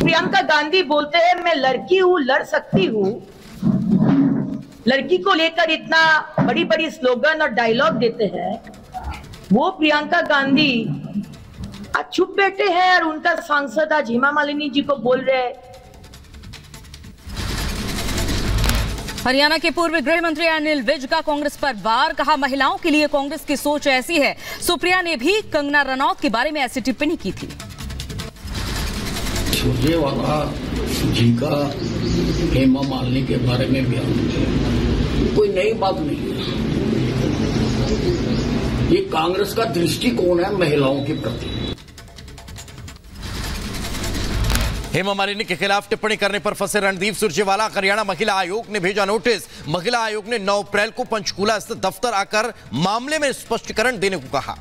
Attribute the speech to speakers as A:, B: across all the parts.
A: प्रियंका गांधी बोलते हैं, मैं लड़की हूँ, लड़ सकती हूँ। लड़की को लेकर इतना बड़ी बड़ी स्लोगन और डायलॉग देते हैं। वो प्रियंका गांधी आज चुप बैठे हैं और उनका सांसद आज हेमा मालिनी जी को बोल रहे हैं।
B: हरियाणा के पूर्व गृह मंत्री अनिल विज का कांग्रेस पर वार, कहा, महिलाओं के लिए कांग्रेस की सोच ऐसी है। सुप्रिया ने भी कंगना रनौत के बारे में ऐसी टिप्पणी की थी।
C: सुरजेवाला जी का हेमा मालिनी के बारे में बयान कोई नई बात नहीं है। ये कांग्रेस का दृष्टिकोण है महिलाओं के प्रति।
D: हेमा मालिनी के खिलाफ टिप्पणी करने पर फंसे रणदीप सुरजेवाला हरियाणा महिला आयोग ने भेजा नोटिस। महिला आयोग ने 9 अप्रैल को पंचकूला स्थित दफ्तर आकर मामले में स्पष्टीकरण देने को कहा।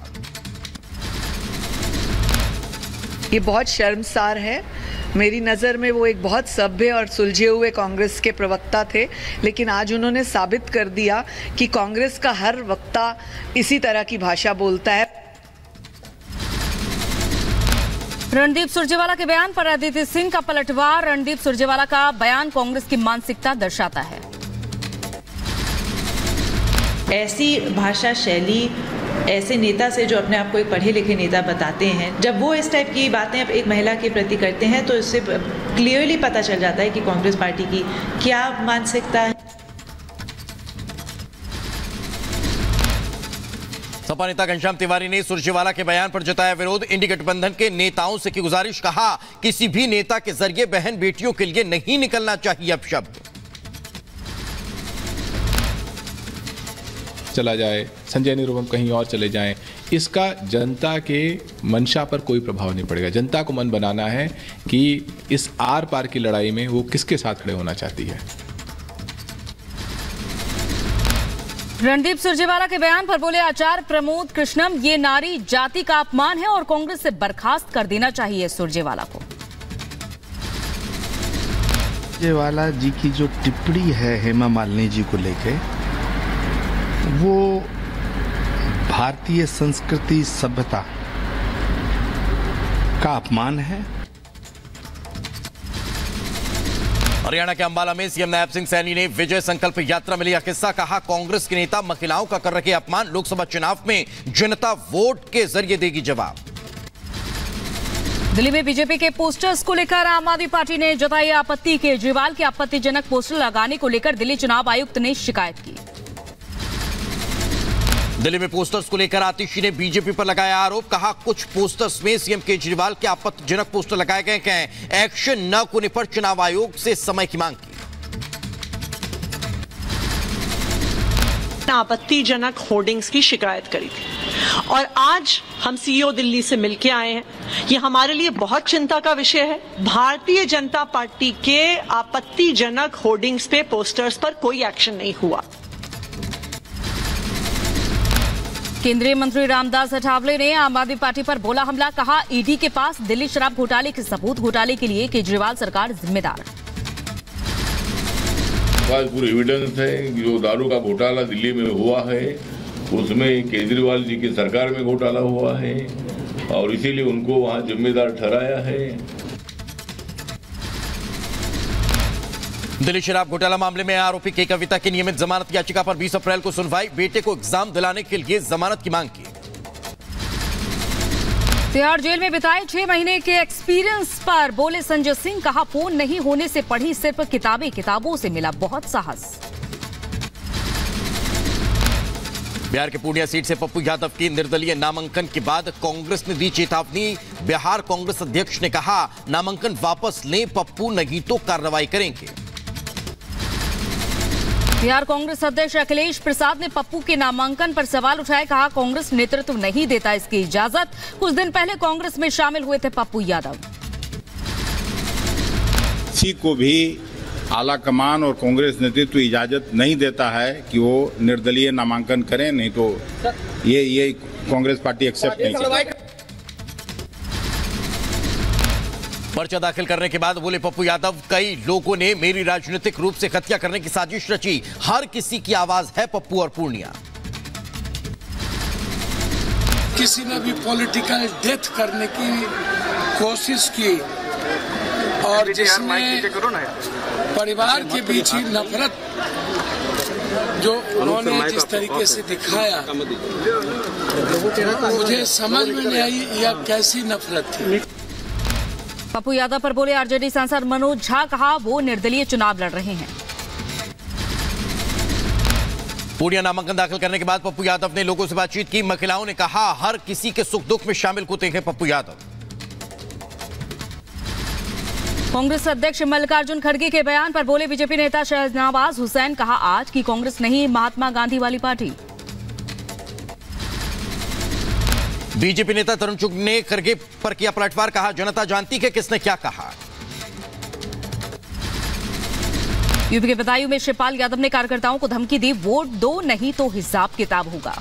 E: ये बहुत शर्मसार है। मेरी नज़र में वो एक बहुत सभ्य और सुलझे हुए कांग्रेस के प्रवक्ता थे लेकिन आज उन्होंने साबित कर दिया कि कांग्रेस का हर वक्ता इसी तरह की भाषा बोलता है।
B: रणदीप सुरजेवाला के बयान पर अदिति सिंह का पलटवार रणदीप सुरजेवाला का बयान कांग्रेस की मानसिकता दर्शाता है।
F: ऐसी भाषा शैली ऐसे नेता से जो अपने आप को एक पढ़े लिखे नेता बताते हैं, जब वो इस टाइप की बातें अब एक महिला के प्रति करते हैं तो इससे क्लियरली पता चल जाता है कि कांग्रेस पार्टी की क्या मानसिकता है।
D: सपा नेता घनश्याम तिवारी ने सुरजेवाला के बयान पर जताया विरोध। इंडी गठबंधन के नेताओं से की गुजारिश, कहा, किसी भी नेता के ज़रिए बहन बेटियों के लिए नहीं निकलना चाहिए अब शब्द
G: चला जाए संजय निरुपम कहीं और चले जाएँ इसका जनता के मंशा पर कोई प्रभाव नहीं पड़ेगा। जनता को मन बनाना है कि इस आर पार की लड़ाई में वो किसके साथ खड़े होना चाहती है।
B: रणदीप सुरजेवाला के बयान पर बोले आचार्य प्रमोद कृष्णम ये नारी जाति का अपमान है और कांग्रेस से बर्खास्त कर देना चाहिए सुरजेवाला को।
H: सुरजेवाला जी की जो टिप्पणी है हेमा मालिनी जी को लेके वो भारतीय संस्कृति सभ्यता का अपमान है।
D: हरियाणा के अंबाला में सीएम नायब सिंह सैनी ने विजय संकल्प यात्रा में लिया किस्सा कहा कांग्रेस के नेता महिलाओं का कर रखे अपमान लोकसभा चुनाव में जनता वोट के ज़रिए देगी जवाब।
B: दिल्ली में बीजेपी के पोस्टर्स को लेकर आम आदमी पार्टी ने जताई आपत्ति केजरीवाल के आपत्तिजनक पोस्टर लगाने को लेकर दिल्ली चुनाव आयुक्त ने शिकायत की।
D: दिल्ली में पोस्टर्स को लेकर आतिशी ने बीजेपी पर लगाया आरोप, कहा, कुछ पोस्टर्स में सीएम केजरीवाल के आपत्तिजनक पोस्टर लगाए गए हैं। एक्शन न होने पर चुनाव आयोग से समय की मांग की।
I: आपत्तिजनक होर्डिंग्स की शिकायत करी थी। और आज हम सीईओ दिल्ली से मिलके आए हैं। ये हमारे लिए बहुत चिंता का विषय है। भारतीय जनता पार्टी के आपत्तिजनक होर्डिंग्स पे पोस्टर्स पर कोई एक्शन नहीं हुआ।
B: केंद्रीय मंत्री रामदास अठावले ने आम आदमी पार्टी पर बोला हमला, कहा, ईडी के पास दिल्ली शराब घोटाले के सबूत, घोटाले के लिए केजरीवाल सरकार जिम्मेदार।
J: पूरे एविडेंस है, जो दारू का घोटाला दिल्ली में हुआ है, उसमें केजरीवाल जी की सरकार में घोटाला हुआ है, और इसीलिए उनको वहाँ जिम्मेदार ठहराया है।
D: दिल्ली शराब घोटाला मामले में आरोपी के कविता की नियमित जमानत याचिका पर 20 अप्रैल को सुनवाई बेटे को एग्ज़ाम दिलाने के लिए जमानत की मांग की।
B: तिहाड़ जेल में बिताए छह महीने के एक्सपीरियंस पर बोले संजय सिंह कहा फ़ोन नहीं होने से पढ़ी सिर्फ़ किताबें किताबों से मिला बहुत साहस।
D: बिहार के पूर्णिया सीट से पप्पू यादव की निर्दलीय नामांकन के बाद कांग्रेस ने दी चेतावनी। बिहार कांग्रेस अध्यक्ष ने कहा नामांकन वापस लें पप्पू नहीं तो कार्रवाई करेंगे।
B: बिहार कांग्रेस अध्यक्ष अखिलेश प्रसाद ने पप्पू के नामांकन पर सवाल उठाए कहा कांग्रेस नेतृत्व नहीं देता इसकी इजाज़त। कुछ दिन पहले कांग्रेस में शामिल हुए थे पप्पू यादव।
K: किसी को भी आला कमान और कांग्रेस नेतृत्व इजाज़त नहीं देता है कि वो निर्दलीय नामांकन करें नहीं तो ये ये कांग्रेस पार्टी एक्सेप्ट नहीं
D: पर्चा दाखिल करने के बाद बोले पप्पू यादव कई लोगों ने मेरी राजनीतिक रूप से हत्या करने की साजिश रची। हर किसी की आवाज़ है पप्पू और पूर्णिया।
L: किसी ने भी पॉलिटिकल डेथ करने की कोशिश की और जिसमें परिवार के बीच ही नफरत जो उन्होंने जिस तरीके से दिखाया मुझे समझ में नहीं आई यह कैसी नफरत थी।
B: पप्पू यादव पर बोले आरजेडी सांसद मनोज झा कहा वो निर्दलीय चुनाव लड़ रहे हैं।
D: पूर्णिया नामांकन दाखिल करने के बाद पप्पू यादव ने लोगों से बातचीत की। महिलाओं ने कहा हर किसी के सुख दुख में शामिल होते हैं पप्पू यादव।
B: कांग्रेस अध्यक्ष मल्लिकार्जुन खड़गे के बयान पर बोले बीजेपी नेता शहनवाज हुसैन कहा आज की कांग्रेस नहीं महात्मा गांधी वाली पार्टी।
D: बीजेपी नेता तरुण चुग ने खड़गे पर किया पलटवार कहा जनता जानती है किसने क्या कहा।
B: यूपी के बदायूं में शिवपाल यादव ने कार्यकर्ताओं को धमकी दी वोट दो नहीं तो हिसाब किताब होगा।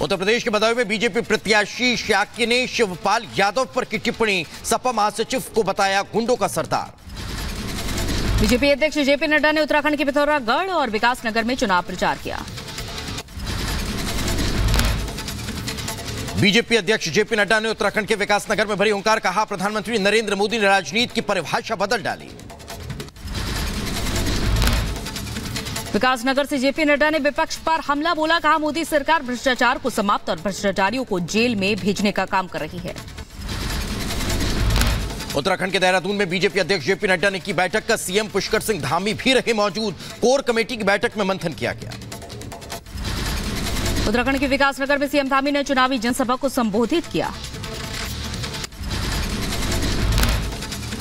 D: उत्तर प्रदेश के बदायूं में बीजेपी प्रत्याशी शाक्य ने शिवपाल यादव पर की टिप्पणी सपा महासचिव को बताया गुंडों का सरदार।
B: बीजेपी अध्यक्ष जेपी नड्डा ने उत्तराखंड के पिथौरागढ़ और विकासनगर में चुनाव प्रचार किया।
D: बीजेपी अध्यक्ष जेपी नड्डा ने उत्तराखंड के विकासनगर में भरी ओंकार कहा प्रधानमंत्री नरेंद्र मोदी ने राजनीति की परिभाषा बदल डाली।
B: विकासनगर से जेपी नड्डा ने विपक्ष पर हमला बोला कहा मोदी सरकार भ्रष्टाचार को समाप्त और भ्रष्टाचारियों को जेल में भेजने का काम कर रही है।
D: उत्तराखंड के देहरादून में बीजेपी अध्यक्ष जेपी नड्डा ने की बैठक का सीएम पुष्कर सिंह धामी भी रहे मौजूद। कोर कमेटी की बैठक में मंथन किया गया।
B: उत्तराखंड के विकासनगर में सीएम धामी ने चुनावी जनसभा को संबोधित किया।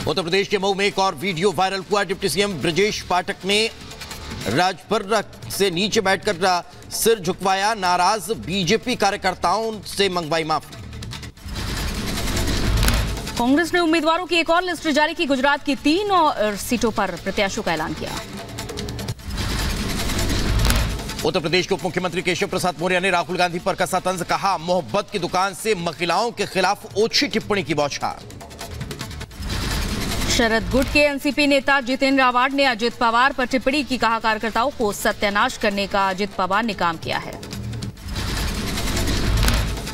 D: उत्तर प्रदेश के मऊ में एक और वीडियो वायरल हुआ। डिप्टी सीएम ब्रजेश पाठक ने राजभर से नीचे बैठकर सिर झुकवाया। नाराज़ बीजेपी कार्यकर्ताओं से मंगवाई माफ़ी।
B: कांग्रेस ने उम्मीदवारों की एक और लिस्ट जारी की। गुजरात की तीन और सीटों पर प्रत्याशियों का ऐलान किया।
D: उत्तर प्रदेश के उप मुख्यमंत्री केशव प्रसाद मौर्य ने राहुल गांधी पर कसा तंज कहा मोहब्बत की दुकान से महिलाओं के खिलाफ ओछी टिप्पणी की बौछार।
B: शरद गुट के एनसीपी नेता जितेंद्र आवाड ने अजित पवार पर टिप्पणी की कहा कार्यकर्ताओं को सत्यानाश करने का अजित पवार ने काम किया है।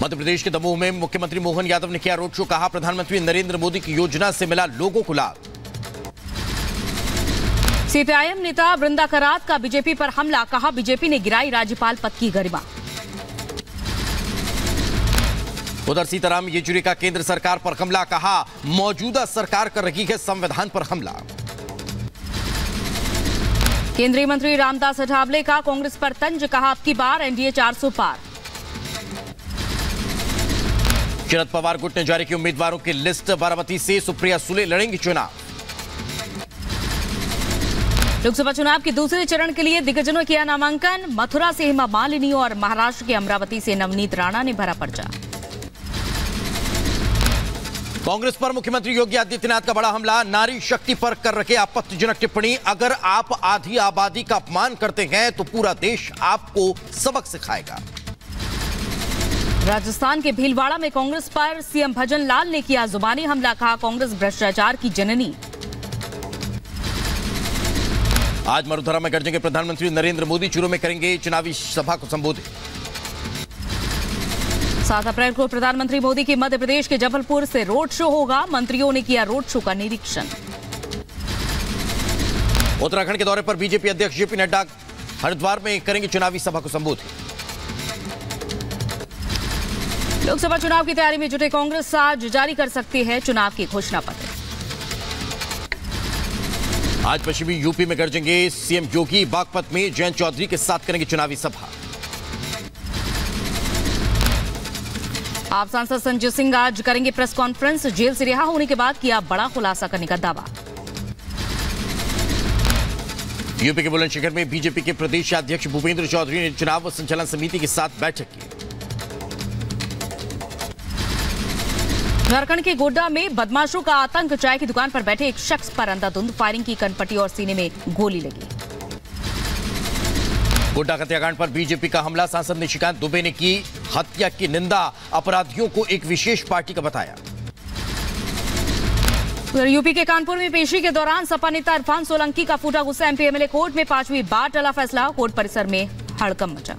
D: मध्य प्रदेश के दमोह में मुख्यमंत्री मोहन यादव ने किया रोड शो कहा प्रधानमंत्री नरेंद्र मोदी की योजना से मिला लोगों को लाभ।
B: सीपीआईएम नेता वृंदा करात का बीजेपी पर हमला कहा बीजेपी ने गिराई राज्यपाल पद की गरिमा।
D: उधर सीताराम येचुरी का केंद्र सरकार पर हमला कहा मौजूदा सरकार कर रही है संविधान पर हमला।
B: केंद्रीय मंत्री रामदास अठावले का कांग्रेस पर तंज कहा अब की बार एनडीए 400 पार।
D: शरद पवार गुट ने जारी की उम्मीदवारों की लिस्ट बारामती से सुप्रिया सुले लड़ेंगी चुनाव।
B: लोकसभा चुनाव के दूसरे चरण के लिए दिग्गजों ने किया नामांकन मथुरा से हेमा मालिनी और महाराष्ट्र के अमरावती से नवनीत राणा ने भरा पर्चा।
D: कांग्रेस पर मुख्यमंत्री योगी आदित्यनाथ का बड़ा हमला नारी शक्ति पर कर रखे आपत्तिजनक टिप्पणी। अगर आप आधी आबादी का अपमान करते हैं तो पूरा देश आपको सबक सिखाएगा।
B: राजस्थान के भीलवाड़ा में कांग्रेस पर सीएम भजन लाल ने किया जुबानी हमला कहा कांग्रेस भ्रष्टाचार की जननी।
D: आज मरुधरा में गरजेंगे प्रधानमंत्री नरेंद्र मोदी चूरू में करेंगे चुनावी सभा को संबोधित।
B: सात अप्रैल को प्रधानमंत्री मोदी की मध्य प्रदेश के जबलपुर से रोड शो होगा। मंत्रियों ने किया रोड शो का निरीक्षण।
D: उत्तराखंड के दौरे पर बीजेपी अध्यक्ष जेपी नड्डा हरिद्वार में करेंगे चुनावी सभा को संबोधित।
B: लोकसभा चुनाव की तैयारी में जुटे कांग्रेस आज जारी कर सकती है चुनाव की घोषणा पत्र।
D: आज पश्चिमी यूपी में गर्जेंगे सीएम योगी बागपत में जयंत चौधरी के साथ करेंगे चुनावी सभा।
B: आप सांसद संजय सिंह आज करेंगे प्रेस कॉन्फ्रेंस जेल से रिहा होने के बाद किया बड़ा खुलासा करने का दावा।
D: यूपी के बुलंदशहर में बीजेपी के प्रदेश अध्यक्ष भूपेंद्र चौधरी ने चुनाव संचालन समिति के साथ बैठक की।
B: झारखंड के गोड्डा में बदमाशों का आतंक चाय की दुकान पर बैठे एक शख्स पर अंधाधुंध। फायरिंग की कनपटी और सीने में गोली लगी।
D: गोड्डा हत्याकांड पर बीजेपी का हमला। सांसद निशिकांत दुबे ने की हत्या की निंदा। अपराधियों को एक विशेष पार्टी का बताया।
B: यूपी के कानपुर में पेशी के दौरान सपा नेता इरफान सोलंकी का फूटा गुस्सा। एमपी एमएलए कोर्ट में पांचवी बार टला फैसला। कोर्ट परिसर में हड़कम मचा।